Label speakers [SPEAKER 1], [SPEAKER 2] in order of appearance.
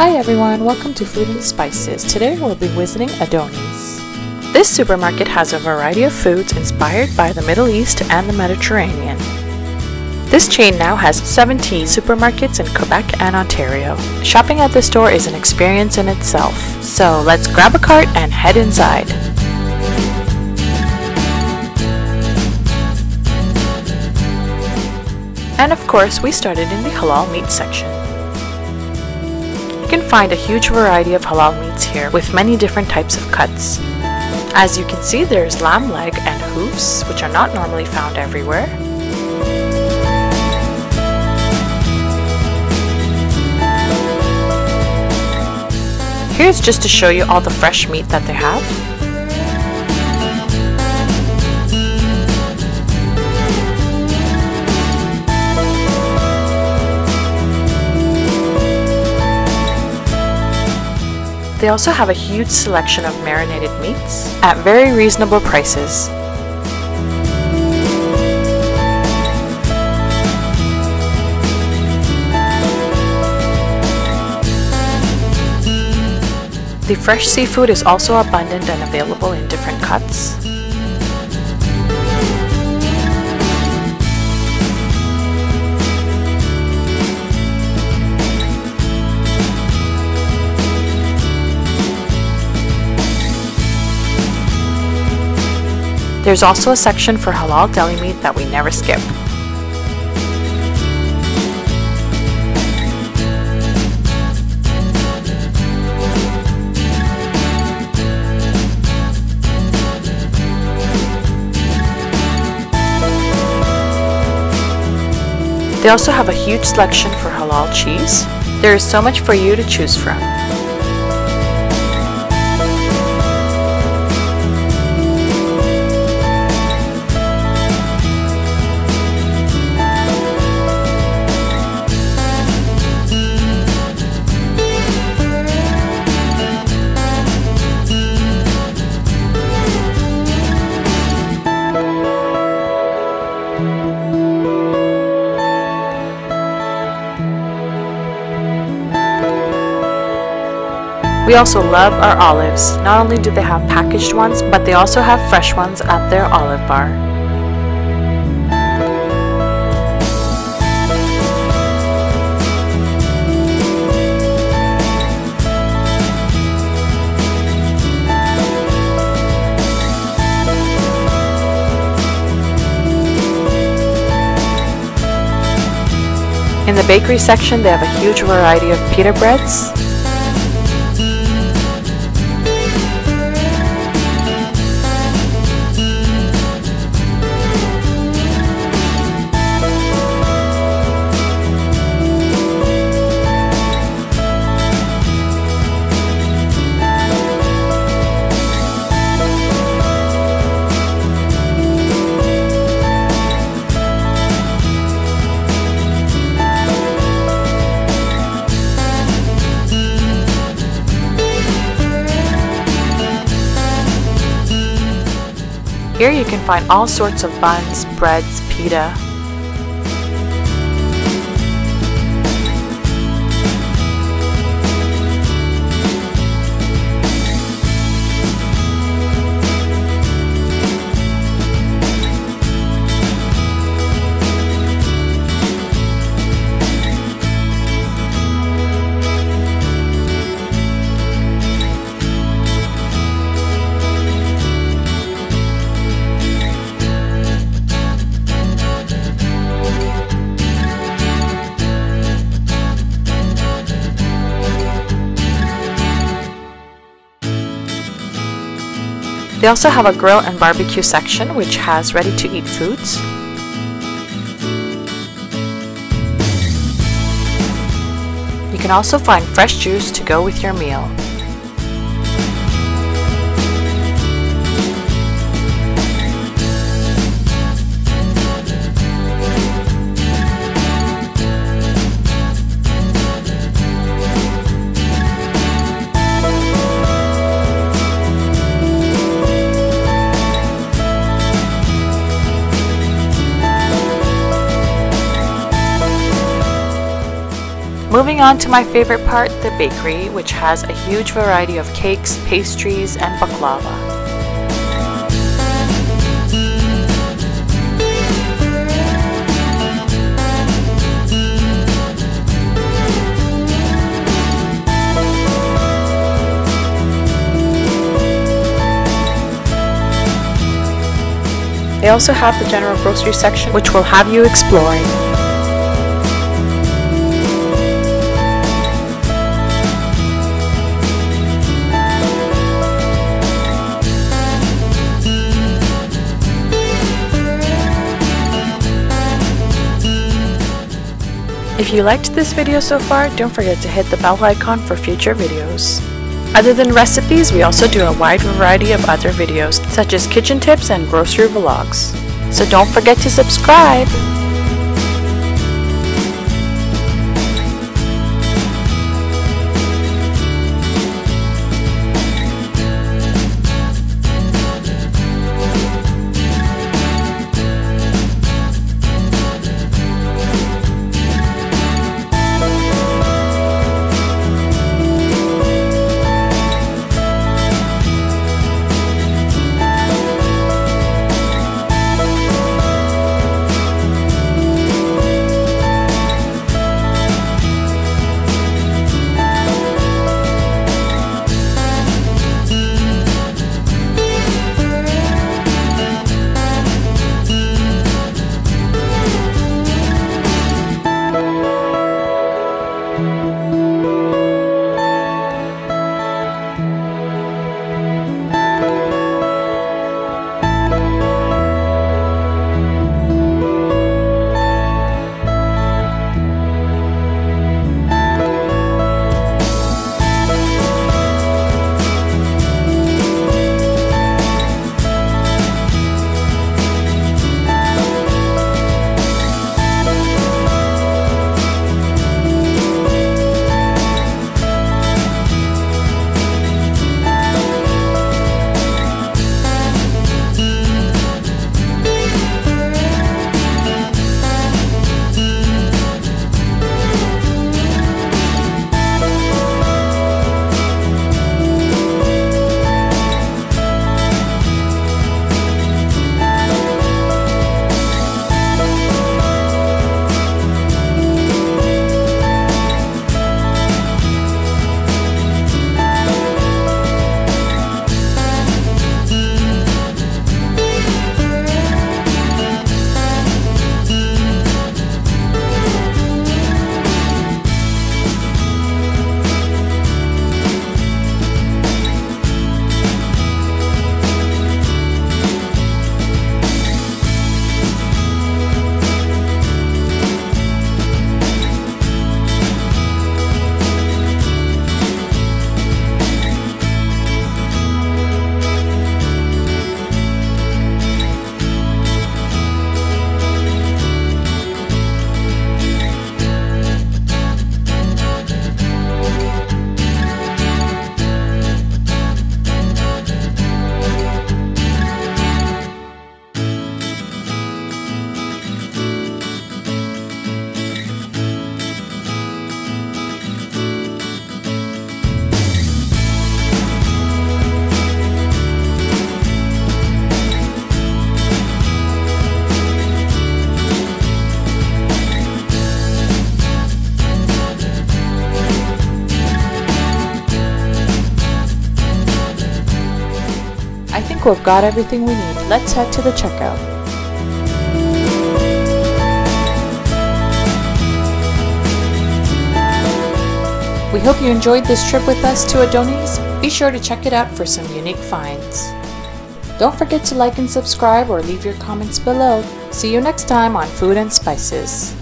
[SPEAKER 1] Hi everyone, welcome to Food and Spices. Today we'll be visiting Adonis. This supermarket has a variety of foods inspired by the Middle East and the Mediterranean. This chain now has 17 supermarkets in Quebec and Ontario. Shopping at the store is an experience in itself. So let's grab a cart and head inside. And of course, we started in the halal meat section. Find a huge variety of halal meats here with many different types of cuts. As you can see, there's lamb leg and hoofs, which are not normally found everywhere. Here's just to show you all the fresh meat that they have. They also have a huge selection of marinated meats at very reasonable prices. The fresh seafood is also abundant and available in different cuts. There's also a section for halal deli meat that we never skip. They also have a huge selection for halal cheese. There is so much for you to choose from. We also love our olives. Not only do they have packaged ones, but they also have fresh ones at their olive bar. In the bakery section, they have a huge variety of pita breads, Here you can find all sorts of buns, breads, pita, They also have a grill and barbecue section which has ready-to-eat foods. You can also find fresh juice to go with your meal. Moving on to my favorite part, the bakery, which has a huge variety of cakes, pastries, and baklava. They also have the general grocery section, which will have you exploring. If you liked this video so far, don't forget to hit the bell icon for future videos. Other than recipes, we also do a wide variety of other videos, such as kitchen tips and grocery vlogs. So don't forget to subscribe! Think we've got everything we need. Let's head to the checkout. We hope you enjoyed this trip with us to Adonis. Be sure to check it out for some unique finds. Don't forget to like and subscribe or leave your comments below. See you next time on Food and Spices.